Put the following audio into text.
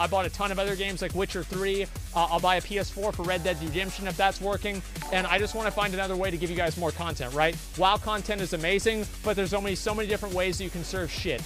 I bought a ton of other games like Witcher 3. Uh, I'll buy a PS4 for Red Dead Redemption if that's working. And I just want to find another way to give you guys more content, right? WoW content is amazing, but there's only so many different ways that you can serve shit.